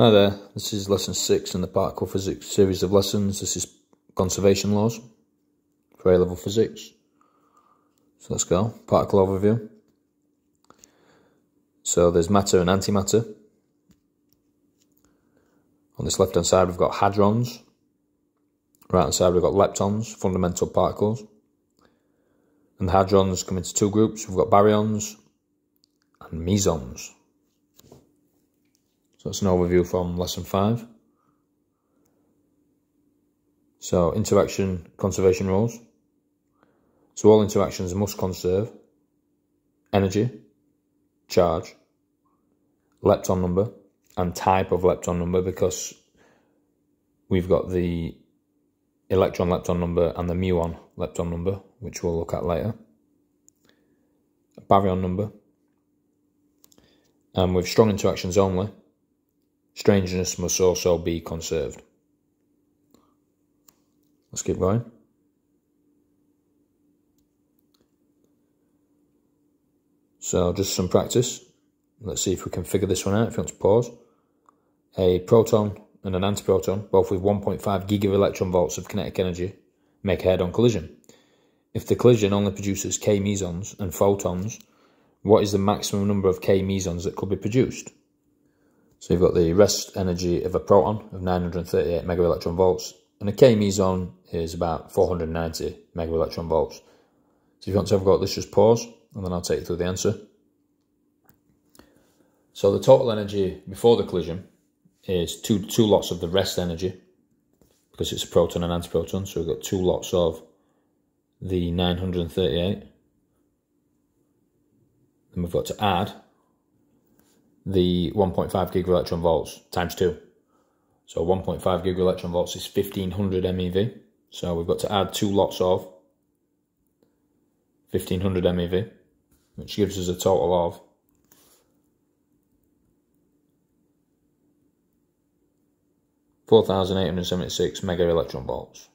Hi there, this is lesson 6 in the particle physics series of lessons. This is conservation laws for A-level physics. So let's go, particle overview. So there's matter and antimatter. On this left hand side we've got hadrons. Right hand side we've got leptons, fundamental particles. And the hadrons come into two groups. We've got baryons and mesons. That's an overview from lesson five. So interaction conservation rules. So all interactions must conserve energy, charge, lepton number, and type of lepton number because we've got the electron lepton number and the muon lepton number, which we'll look at later. Baryon number. And with strong interactions only, Strangeness must also be conserved. Let's keep going. So just some practice. Let's see if we can figure this one out. If you want to pause. A proton and an antiproton, both with 1.5 gigaelectron volts of kinetic energy, make a head-on collision. If the collision only produces k mesons and photons, what is the maximum number of k mesons that could be produced? So you've got the rest energy of a proton of 938 megaelectron volts, and a K meson is about 490 megaelectron volts. So if you want to have a go at this, just pause, and then I'll take you through the answer. So the total energy before the collision is two, two lots of the rest energy, because it's a proton and antiproton, so we've got two lots of the 938. Then we've got to add the 1.5 gigaelectron volts times 2. So 1.5 gigaelectron volts is 1500 MeV. So we've got to add two lots of 1500 MeV, which gives us a total of Four thousand eight hundred seventy-six mega electron volts.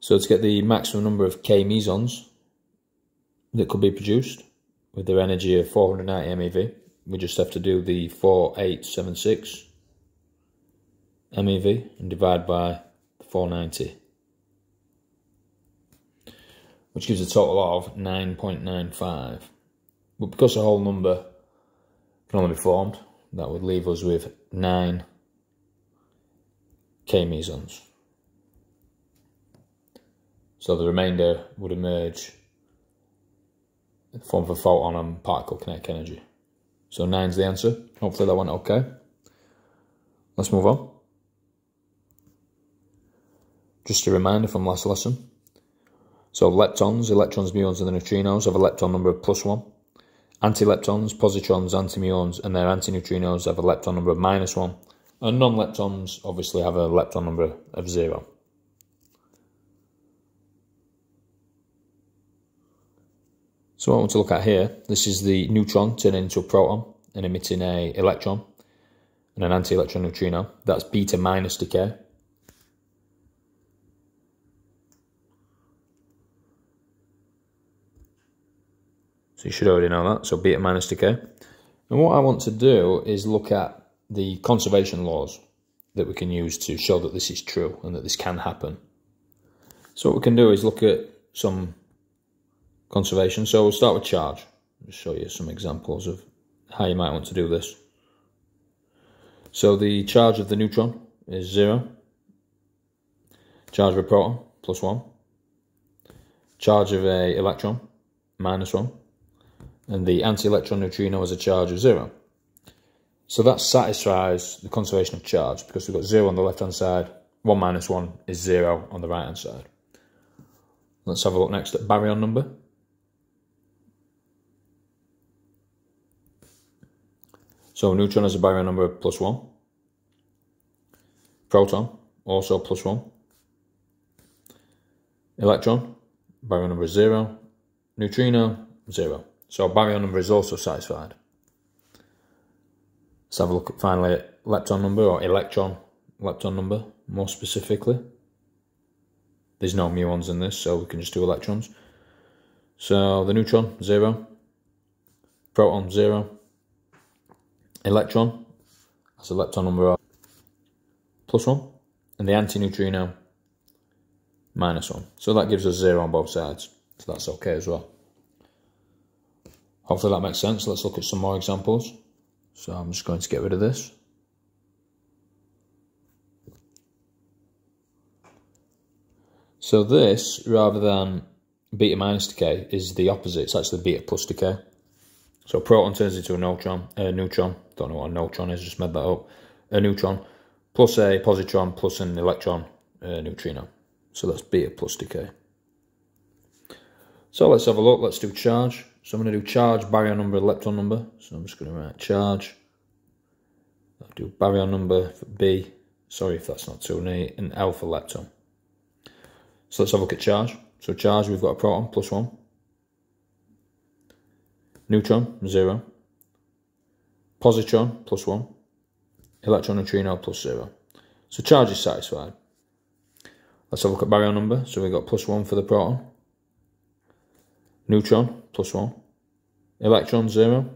So to get the maximum number of K mesons that could be produced, with their energy of 490 MeV. We just have to do the 4876 MeV and divide by 490, which gives a total of 9.95. But because a whole number can only be formed, that would leave us with 9 K mesons. So the remainder would emerge form of a photon and um, particle kinetic energy. So nine's the answer. Hopefully that went okay. Let's move on. Just a reminder from last lesson. So leptons, electrons, muons and the neutrinos have a lepton number of plus one. Antileptons, positrons, antimuons and their antineutrinos have a lepton number of minus one. And non-leptons obviously have a lepton number of zero. So what I want to look at here, this is the neutron turning into a proton and emitting a electron and an anti-electron neutrino. That's beta minus decay. So you should already know that. So beta minus decay. And what I want to do is look at the conservation laws that we can use to show that this is true and that this can happen. So what we can do is look at some conservation. So we'll start with charge. I'll show you some examples of how you might want to do this. So the charge of the neutron is zero. Charge of a proton, plus one. Charge of a electron, minus one. And the anti-electron neutrino has a charge of zero. So that satisfies the conservation of charge because we've got zero on the left-hand side, one minus one is zero on the right-hand side. Let's have a look next at baryon number. So neutron has a baryon number plus 1. Proton, also plus 1. Electron, baryon number 0. Neutrino, 0. So baryon number is also satisfied. Let's have a look at finally at lepton number or electron lepton number more specifically. There's no muons in this, so we can just do electrons. So the neutron, 0. Proton, 0 electron has a lepton number of plus 1 and the antineutrino minus 1. So that gives us 0 on both sides. So that's okay as well. Hopefully that makes sense. Let's look at some more examples. So I'm just going to get rid of this. So this, rather than beta minus decay, is the opposite. It's actually beta plus decay. So proton turns into a neutron, a neutron, don't know what a neutron is, just made that up. A neutron, plus a positron, plus an electron, a neutrino. So that's beta plus decay. So let's have a look, let's do charge. So I'm going to do charge, baryon number, lepton number. So I'm just going to write charge. I'll do baryon number for B. Sorry if that's not too neat. And L for lepton. So let's have a look at charge. So charge, we've got a proton, plus one. Neutron, zero. Positron, plus one. Electron neutrino, plus zero. So charge is satisfied. Let's have a look at baryon number. So we've got plus one for the proton. Neutron, plus 1. Electron, 0.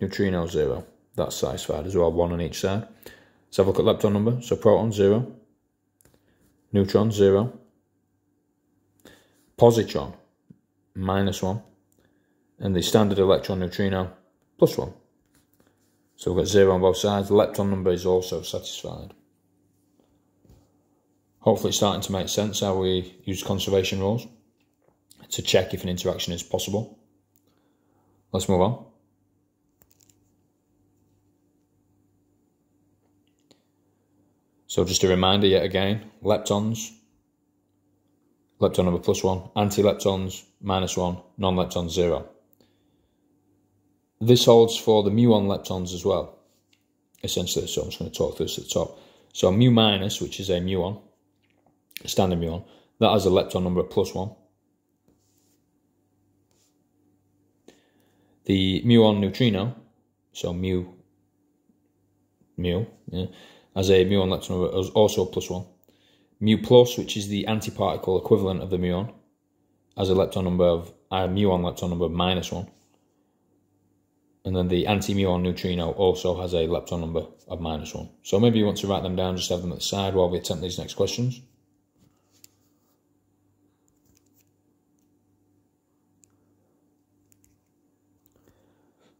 Neutrino, 0. That's satisfied as well, 1 on each side. Let's have a look at lepton number. So proton, 0. Neutron, 0. Positron, minus 1. And the standard electron neutrino, plus 1. So we've got 0 on both sides. The lepton number is also satisfied. Hopefully it's starting to make sense how we use conservation rules to check if an interaction is possible. Let's move on. So just a reminder yet again, leptons, lepton number plus one, anti-leptons minus one, non-leptons zero. This holds for the muon leptons as well, essentially, so I'm just going to talk through this at the top. So mu minus, which is a muon, a standard muon, that has a lepton number of plus one. The muon neutrino, so mu, mu, yeah, as a muon lepton is also plus one. Mu plus, which is the antiparticle equivalent of the muon, has a lepton number of a muon lepton number of minus one. And then the anti-muon neutrino also has a lepton number of minus one. So maybe you want to write them down, just have them at the side while we attempt these next questions.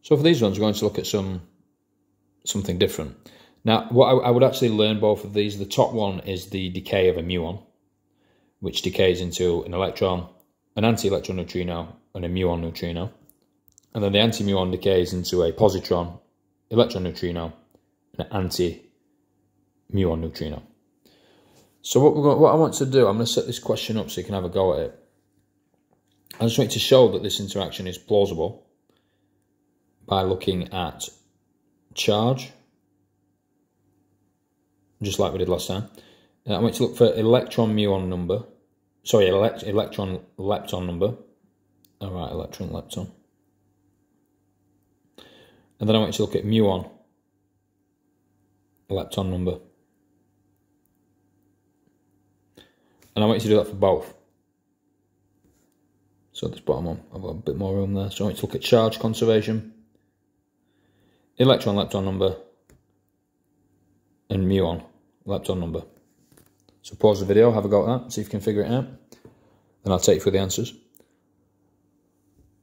So for these ones, we're going to look at some something different. Now, what I, I, would actually learn both of these. The top one is the decay of a muon, which decays into an electron, an anti-electron neutrino, and a muon neutrino. And then the anti-muon decays into a positron, electron neutrino, and an anti-muon neutrino. So what, going, what I want to do, I'm going to set this question up so you can have a go at it. I just want to show that this interaction is plausible by looking at charge, just like we did last time. I'm going to look for electron muon number, sorry, elect electron lepton number. All right, electron lepton. And then I want you to look at muon lepton number. And I want you to do that for both. So this bottom one, I've got a bit more room there. So I want you to look at charge conservation electron lepton number and muon lepton number. So pause the video, have a go at that, see if you can figure it out. Then I'll take you through the answers.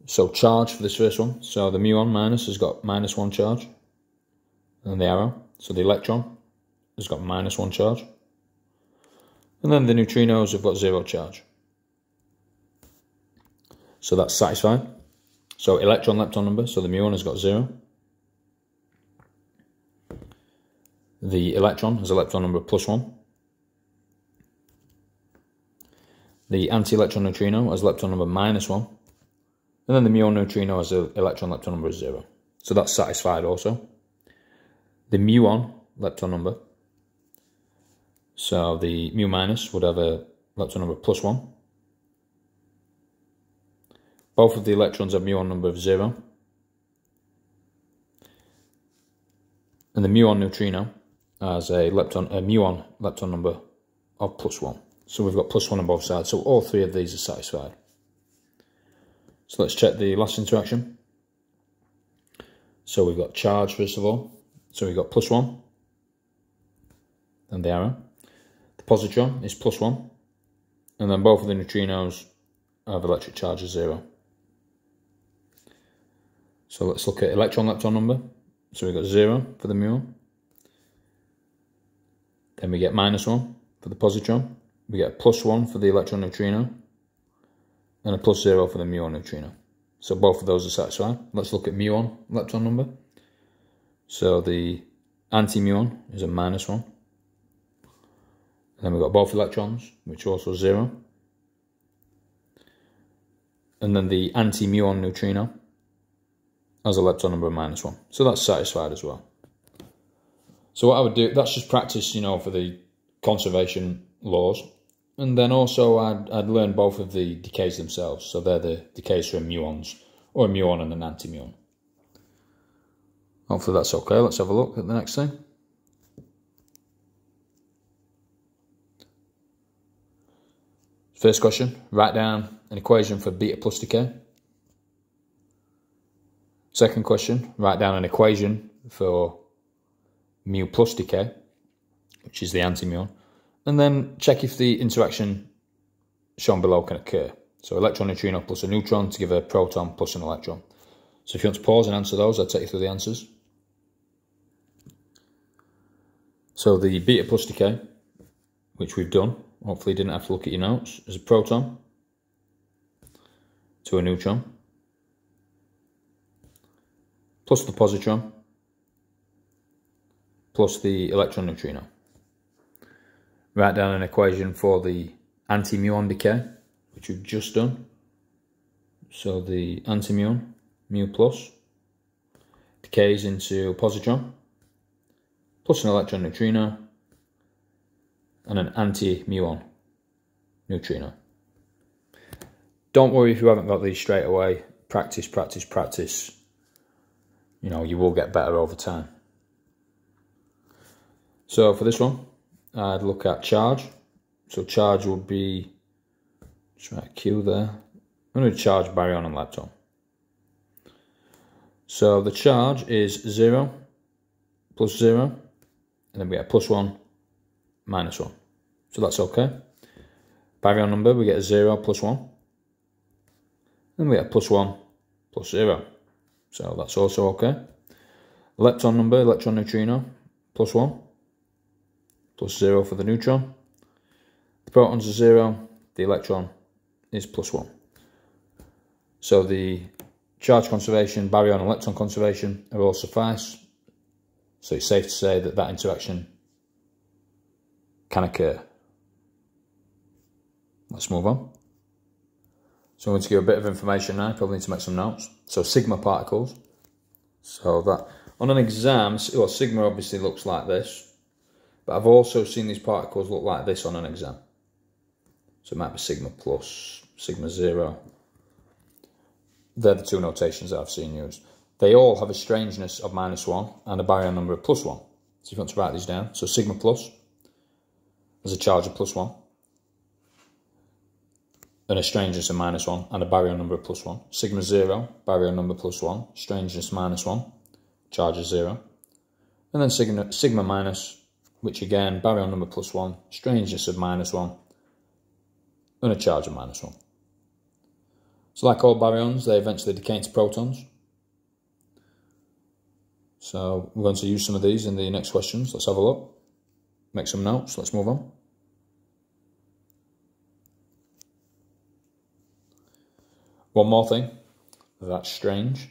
So charge for this first one. So the muon minus has got minus one charge. And the arrow. So the electron has got minus one charge. And then the neutrinos have got zero charge. So that's satisfied. So electron lepton number, so the muon has got zero. The electron has electron number plus 1. The anti-electron neutrino has lepton number minus 1. And then the muon neutrino has an electron lepton number of 0. So that's satisfied also. The muon lepton number. So the mu minus would have a lepton number plus 1. Both of the electrons have muon number of 0. And the muon neutrino has a lepton, a muon lepton number of plus one. So we've got plus one on both sides. So all three of these are satisfied. So let's check the last interaction. So we've got charge first of all. So we've got plus one, and the arrow. The positron is plus one, and then both of the neutrinos have electric charge of zero. So let's look at electron-lepton number. So we've got zero for the muon. Then we get minus one for the positron. We get plus one for the electron neutrino. And a plus zero for the muon neutrino. So both of those are satisfied. Let's look at muon lepton number. So the anti-muon is a minus one. And then we've got both electrons, which are also zero. And then the anti-muon neutrino has a lepton number of minus one. So that's satisfied as well. So what I would do, that's just practice, you know, for the conservation laws. And then also I'd, I'd learn both of the decays themselves. So they're the decays for muons, or a muon and an anti-muon. Hopefully that's okay. Let's have a look at the next thing. First question, write down an equation for beta plus decay. Second question, write down an equation for mu plus decay, which is the anti-muon. And then check if the interaction shown below can occur. So electron neutrino plus a neutron to give a proton plus an electron. So if you want to pause and answer those, I'll take you through the answers. So the beta plus decay, which we've done, hopefully you didn't have to look at your notes, is a proton to a neutron plus the positron plus the electron neutrino. Write down an equation for the anti-muon decay, which we've just done. So the anti-muon, mu plus, decays into a positron, plus an electron neutrino, and an anti-muon neutrino. Don't worry if you haven't got these straight away. Practice, practice, practice you know, you will get better over time. So for this one, I'd look at charge. So charge would be, just write Q there. I'm going to charge baryon and lepton. So the charge is 0 plus 0, and then we get plus 1 minus 1. So that's okay. Baryon number, we get a 0 plus 1. Then we get a plus 1 plus 0. So that's also okay. Lepton number, electron neutrino, plus 1. Plus 0 for the neutron. The protons are 0, the electron is plus 1. So the charge conservation, baryon electron conservation are all suffice. So it's safe to say that that interaction can occur. Let's move on. So I'm going to give a bit of information now, probably need to make some notes. So sigma particles. So that on an exam, well, sigma obviously looks like this, but I've also seen these particles look like this on an exam. So it might be sigma plus, sigma zero. They're the two notations that I've seen used. They all have a strangeness of minus one and a baryon number of plus one. So if you want to write these down, so sigma plus, there's a charge of plus one then a strangeness of minus 1 and a baryon number of plus 1. Sigma 0, baryon number plus 1, strangeness minus 1, charge is 0. And then sigma, sigma minus, which again, baryon number plus 1, strangeness of minus 1, and a charge of minus 1. So like all baryons, they eventually decay into protons. So we're going to use some of these in the next questions. Let's have a look. Make some notes. Let's move on. One more thing, that's strange.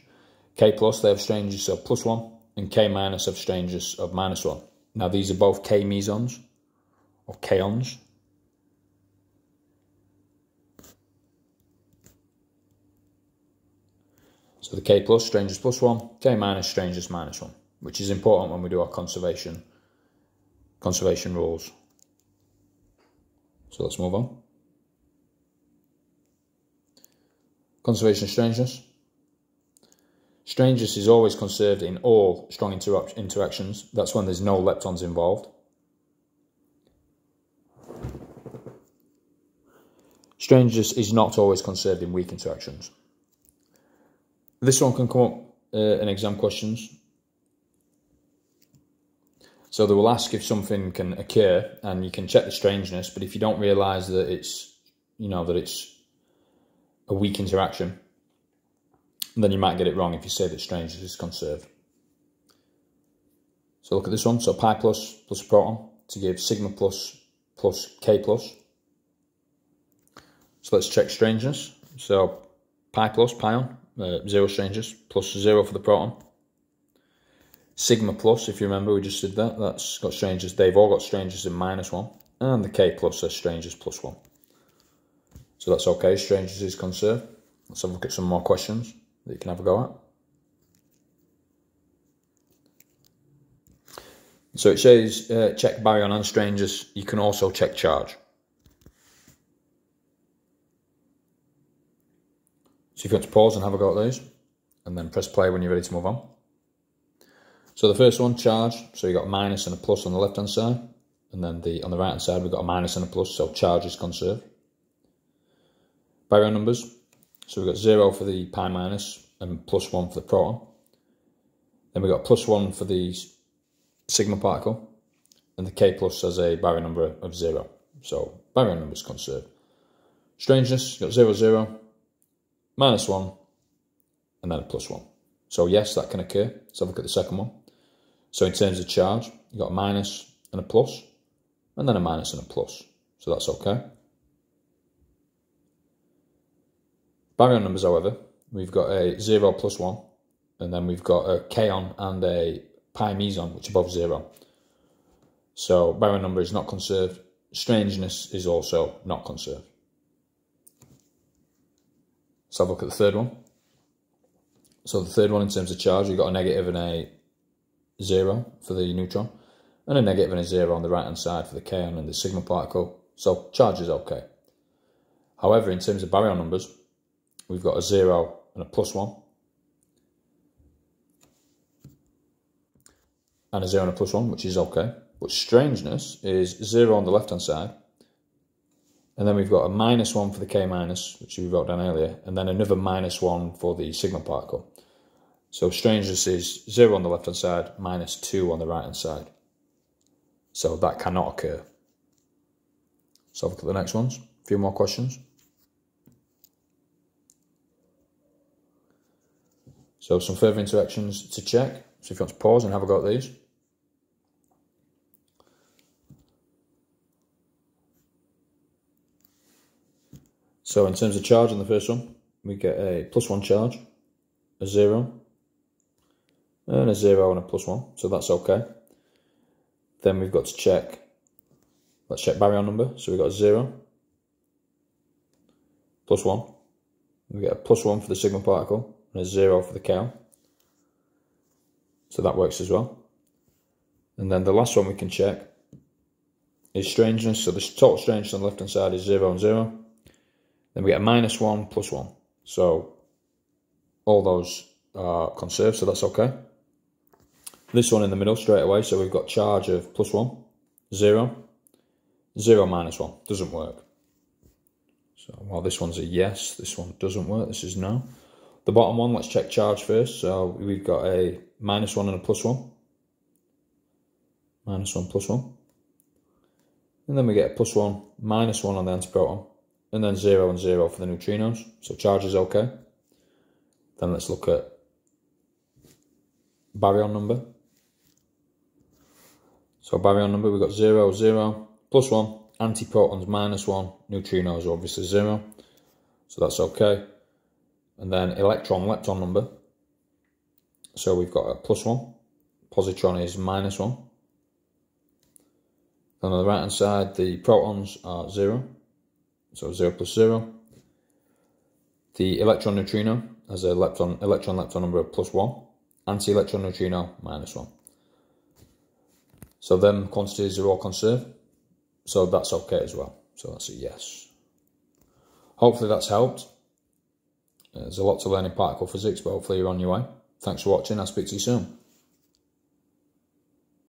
K plus, they have strangeness of plus 1, and K minus have strangeness of minus 1. Now these are both K mesons, or kaons. So the K plus, strangeness plus 1, K minus, strangeness minus 1, which is important when we do our conservation, conservation rules. So let's move on. Conservation strangeness. Strangeness is always conserved in all strong inter interactions. That's when there's no leptons involved. Strangeness is not always conserved in weak interactions. This one can come up uh, in exam questions. So they will ask if something can occur and you can check the strangeness, but if you don't realise that it's, you know, that it's a weak interaction, then you might get it wrong if you say that strangeness is conserved. So look at this one. So pi plus plus a proton to give sigma plus plus k plus. So let's check strangeness. So pi plus, pion, uh, zero strangeness, plus zero for the proton. Sigma plus, if you remember, we just did that. That's got strangeness. They've all got strangeness in minus one. And the K plus has strangeness plus one. So that's okay. Strangeness is conserved. Let's have a look at some more questions that you can have a go at. So it says uh, check baryon and strangeness. You can also check charge. So if you want to pause and have a go at those, and then press play when you're ready to move on. So the first one, charge. So you've got a minus and a plus on the left hand side. And then the on the right hand side, we've got a minus and a plus, so charge is conserved. Baryon numbers. So we've got zero for the pi minus and plus one for the proton. Then we've got plus one for the sigma particle. And the K plus has a baryon number of zero. So baryon numbers conserved. Strangeness, got zero, zero, minus one, and then a plus one. So yes, that can occur. Let's have a look at the second one. So in terms of charge, you've got a minus and a plus, and then a minus and a plus. So that's okay. Baryon numbers, however, we've got a 0 plus 1, and then we've got a kaon and a pi meson, which are both 0. So baryon number is not conserved. Strangeness is also not conserved. Let's have a look at the third one. So the third one in terms of charge, we've got a negative and a zero for the neutron, and a negative and a zero on the right hand side for the kaon and the sigma particle. So charge is okay. However, in terms of baryon numbers, we've got a zero and a plus one, and a zero and a plus one, which is okay. But strangeness is zero on the left hand side, and then we've got a minus one for the K minus, which we wrote down earlier, and then another minus one for the sigma particle. So strangeness is 0 on the left hand side, minus 2 on the right hand side. So that cannot occur. So look at the next ones. A few more questions. So some further interactions to check. So if you want to pause and have a go at these. So in terms of charge on the first one, we get a plus one charge, a zero, and a 0 and a plus 1, so that's okay. Then we've got to check, let's check baryon number, so we've got a 0, plus 1, we get a plus 1 for the sigma particle, and a 0 for the kaon. So that works as well. And then the last one we can check is strangeness, so the total strangeness on the left hand side is 0 and 0. Then we get a minus 1 plus 1. So all those are conserved, so that's okay. This one in the middle straight away, so we've got charge of plus one, zero, zero minus one, doesn't work. So while this one's a yes, this one doesn't work, this is no. The bottom one, let's check charge first. So we've got a minus one and a plus one. Minus one, plus one. And then we get a plus one, minus one on the antiproton. And then zero and zero for the neutrinos. So charge is okay. Then let's look at baryon number. So baryon number, we've got 0, 0, plus 1, antiprotons minus 1, neutrinos obviously 0. So that's okay. And then electron lepton number. So we've got a plus 1, positron is minus 1. Then on the right hand side, the protons are 0. So 0 plus 0. The electron neutrino has a electron electron lepton number of plus 1. Anti-electron neutrino minus 1. So them quantities are all conserved. So that's okay as well. So that's a yes. Hopefully that's helped. There's a lot to learn in particle physics, but hopefully you're on your way. Thanks for watching. I'll speak to you soon.